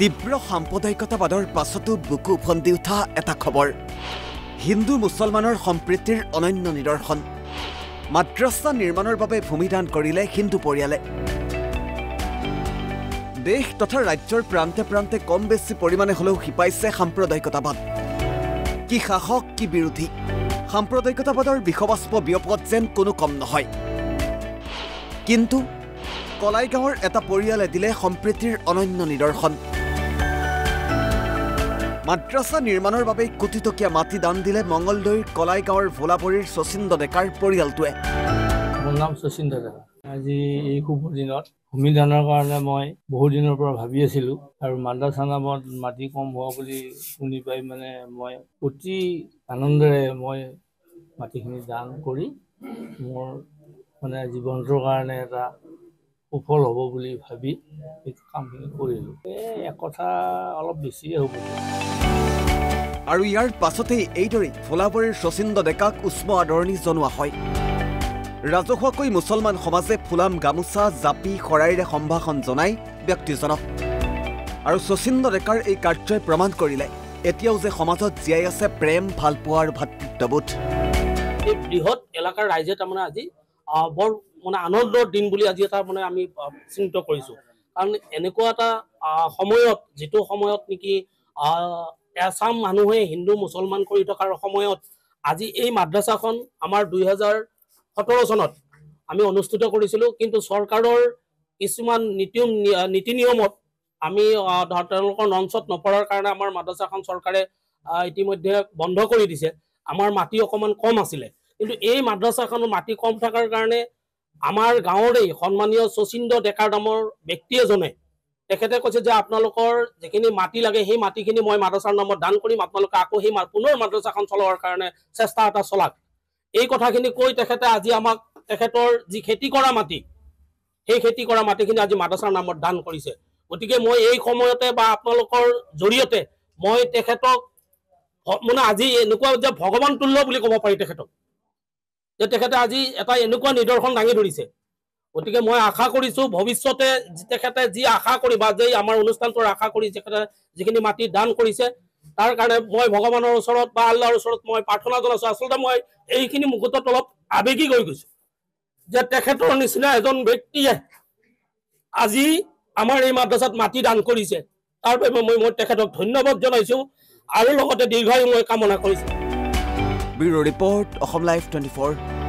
তীব্ৰ সাম্প্ৰদায়িকতাবাদৰ পাছতো বুকু উফন্দি উঠা এটা খবৰ। হিন্দু মুছলমানৰ সম্প্ৰীতিৰ অনন্য নিদৰ্শন। মাদ্ৰাছা নিৰ্মাণৰ বাবে ভূমিদান কৰিলে হিন্দু পৰিয়ালে। দেশ তথা ৰাজ্যৰ প্ৰান্তে প্ৰান্তে কম বেছি পৰিমাণে হ'লেও শিপাইছে সাম্প্ৰদায়িকতাবাদ। কি শাসক কি বিৰোধী। সাম্প্ৰদায়িকতাবাদৰ বিষবাস্প বিয়পত যেন কোনো কম নহয়। কিন্তু কলাই গাঁৱৰ এটা পৰিয়ালে দিলে সম্প্ৰীতিৰ অনন্য নিদৰ্শন। মাদ্ৰাছা নিৰ্মাণৰ বাবে কোটি টকীয়া মাটি দান দিলে মঙলদৈৰ কলাই গাঁৱৰ ভোলাবৰীৰ শচীন্দ্ৰ ডেকাৰ পৰিয়ালটোৱে। মোৰ নাম শচীন ডেকা আজি এই শুভ দিনত ভূমিদানৰ কাৰণে মই বহু দিনৰ পৰা ভাবি আছিলোঁ আৰু মাদ্ৰাছা নামত মাটি কম হোৱা বুলি শুনি পাই মানে মই অতি আনন্দেৰে মই মাটিখিনি দান কৰি মোৰ মানে জীৱনটোৰ কাৰণে এটা সুফল হ'ব বুলি ভাবি এই কামখিনি কৰিলোঁ। এই এক কথা অলপ বেছিয়ে হ'ব আৰু ইয়াৰ পাছতেই এইদৰেই ভোলাবৰীৰ শচীন্দ্ৰ ডেকাক উষ্ম আদৰণি জনোৱা হয়। ৰাজহুৱাকৈ মুছলমান সমাজে ফুলাম গামোচা জাপি শৰাইৰে সম্ভাষণ জনাই ব্যক্তিজনক। আৰু শচীন্দ্ৰ ডেকাৰ এই কাৰ্যই প্ৰমাণ কৰিলে এতিয়াও যে সমাজত জীয়াই আছে প্ৰেম ভালপোৱা আৰু ভাতৃত্ববোধ। এই বৃহৎ এলেকাৰ ৰাইজে তাৰমানে আজি বৰ মানে আনন্দৰ দিন বুলি আজি এটা মানে আমি চিন্তিত কৰিছোঁ। কাৰণ এনেকুৱা এটা সময়ত যিটো সময়ত নেকি এচাম মানুহে হিন্দু মুছলমান কৰি থকাৰ সময়ত আজি এই মাদ্ৰাছাখন আমাৰ দুই হাজাৰ সোতৰ চনত আমি অনুষ্ঠিত কৰিছিলোঁ। কিন্তু চৰকাৰৰ কিছুমান নীতি নীতি নিয়মত আমি তেওঁলোকৰ নঞ্চত নপৰাৰ কাৰণে আমাৰ মাদ্ৰাছাখন চৰকাৰে ইতিমধ্যে বন্ধ কৰি দিছে। আমাৰ মাটি অকণমান কম আছিলে। কিন্তু এই মাদ্ৰাছাখনৰ মাটি কম থকাৰ কাৰণে আমাৰ গাঁৱৰেই সন্মানীয় শচীন্দ্ৰ ডেকাৰ নামৰ ব্যক্তি এজনে তেখেতে কৈছে যে আপোনালোকৰ যিখিনি মাটি লাগে সেই মাটিখিনি মই মাদ্ৰাছাৰ নামত দান কৰিম আপোনালোকে আকৌ সেই পুনৰ মাদ্ৰাছাখন চলোৱাৰ কাৰণে চেষ্টা এটা চলাক। এই কথাখিনি কৈ তেখেতে আজি আমাক তেখেতৰ যি খেতি কৰা মাটি সেই খেতি কৰা মাটিখিনি আজি মাদ্ৰাছাৰ নামত দান কৰিছে। গতিকে মই এই সময়তে বা আপোনালোকৰ জৰিয়তে মই তেখেতক মানে আজি এনেকুৱা যে ভগৱান তুল্য বুলি ক'ব পাৰি তেখেতক। যে তেখেতে আজি এটা এনেকুৱা নিদৰ্শন দাঙি ধৰিছে। গতিকে মই আশা কৰিছো ভৱিষ্যতে তেখেতে যি আশা কৰি বা যে আমাৰ অনুষ্ঠানটোৰ আশা কৰি তেখেতে যিখিনি মাটি দান কৰিছে তাৰ কাৰণে মই ভগৱানৰ ওচৰত বা আল্লাহৰ ওচৰত মই প্ৰাৰ্থনা জনাইছো। আচলতে মই এইখিনি মুহূৰ্তত অলপ আৱেগিক হৈ গৈছো যে তেখেতৰ নিচিনা এজন ব্যক্তিয়ে আজি আমাৰ এই মাদ্ৰাছাত মাটি দান কৰিছে। তাৰ বাবে মই মই তেখেতক ধন্যবাদ জনাইছো আৰু লগতে দীৰ্ঘায়ু মই কামনা কৰিছো। Bureau' report Assam live twenty four